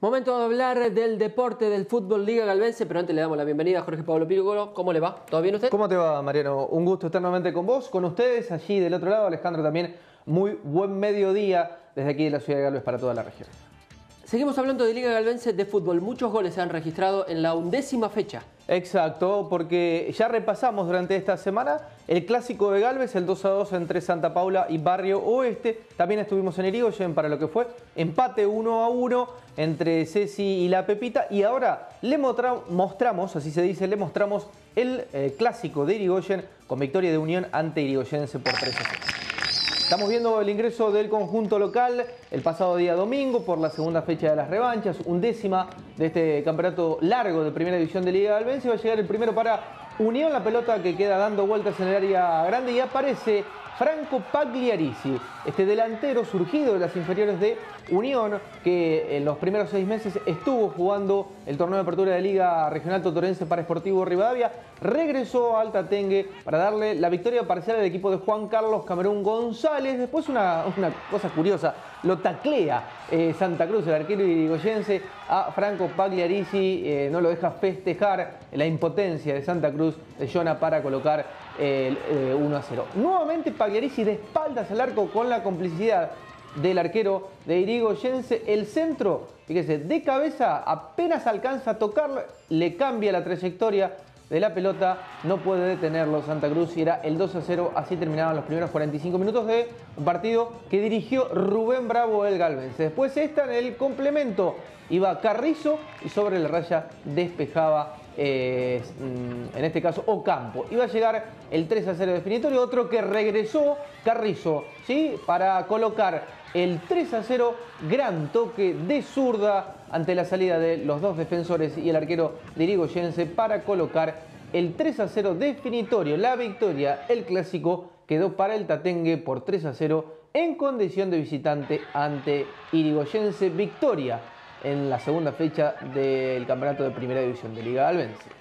Momento de hablar del deporte del fútbol Liga Galvense, pero antes le damos la bienvenida a Jorge Pablo Pígolo. ¿Cómo le va? ¿Todo bien usted? ¿Cómo te va, Mariano? Un gusto estar nuevamente con vos, con ustedes, allí del otro lado, Alejandro también. Muy buen mediodía desde aquí de la ciudad de Galvez para toda la región. Seguimos hablando de Liga Galvense de fútbol. Muchos goles se han registrado en la undécima fecha. Exacto, porque ya repasamos durante esta semana el clásico de Galvez, el 2 a 2 entre Santa Paula y Barrio Oeste. También estuvimos en Irigoyen para lo que fue empate 1 a 1 entre Ceci y la Pepita. Y ahora le mostramos, así se dice, le mostramos el eh, clásico de Irigoyen con victoria de Unión ante Irigoyense por 3 a 0. Estamos viendo el ingreso del conjunto local el pasado día domingo por la segunda fecha de las revanchas, undécima de este campeonato largo de primera división de Liga Albense. Va a llegar el primero para Unión, la pelota que queda dando vueltas en el área grande y aparece Franco Pagliarisi, este delantero surgido de las inferiores de Unión, que en los primeros seis meses estuvo jugando el torneo de apertura de Liga Regional Totorense para Esportivo Rivadavia, regresó a Altatengue para darle la victoria parcial al equipo de Juan Carlos Camerún González. Después una, cosa curiosa, lo taclea eh, Santa Cruz, el arquero irigoyense, a Franco Pagliarisi, eh, no lo deja festejar la impotencia de Santa Cruz de Jona para colocar el 1 eh, a 0. Nuevamente Pagliarisi de espaldas al arco con la complicidad del arquero de Irigoyense. El centro, fíjese, de cabeza apenas alcanza a tocar, le cambia la trayectoria de la pelota, no puede detenerlo Santa Cruz y era el 2 a 0, así terminaban los primeros 45 minutos de un partido que dirigió Rubén Bravo el Galvense. Después esta en el complemento iba Carrizo y sobre la raya despejaba eh, mm, en este caso Ocampo. Iba a llegar el 3 a 0 definitorio, otro que regresó Carrizo, ¿sí? Para colocar el 3 a 0, gran toque de zurda ante la salida de los dos defensores y el arquero de Irigoyense para colocar el 3 a 0 definitorio. La victoria, el clásico, quedó para el Tatengue por 3 a 0 en condición de visitante ante Irigoyense. Victoria en la segunda fecha del campeonato de primera división de Liga Albense.